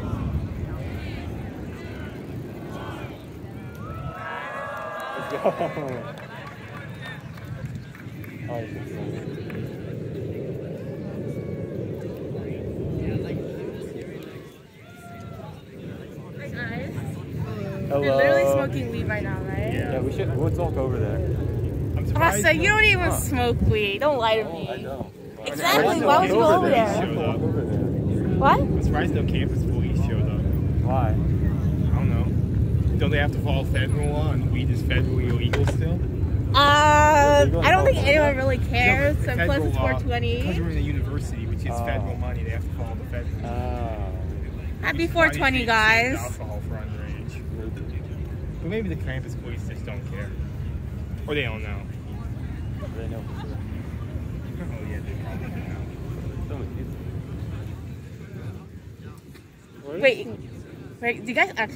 right? Let's go. oh, this is so Hi guys. Hello. We're literally smoking weed right now, right? Yeah, we should. We'll talk over there. I'm Oh, so you don't even Huh. smoke weed. Don't lie to Oh, I me. know. Exactly, Why why would you go over there? Showed up. Over there. What? I'm surprised no campus police showed up. Why? I don't know. Don't they have to follow federal law and weed is federally illegal still? Uh, I don't think anyone really cares. No, So plus federal it's law- 420. Because we're in a university, which is Oh. federal money, they have to follow the federal. Ah. Happy 420, do you think it's guys. Alcohol for underage. But maybe the campus police just don't care. Or they don't know. They know for sure. Oh yeah, they probably know. So many people. Where is- Wait, wait, do you guys actually?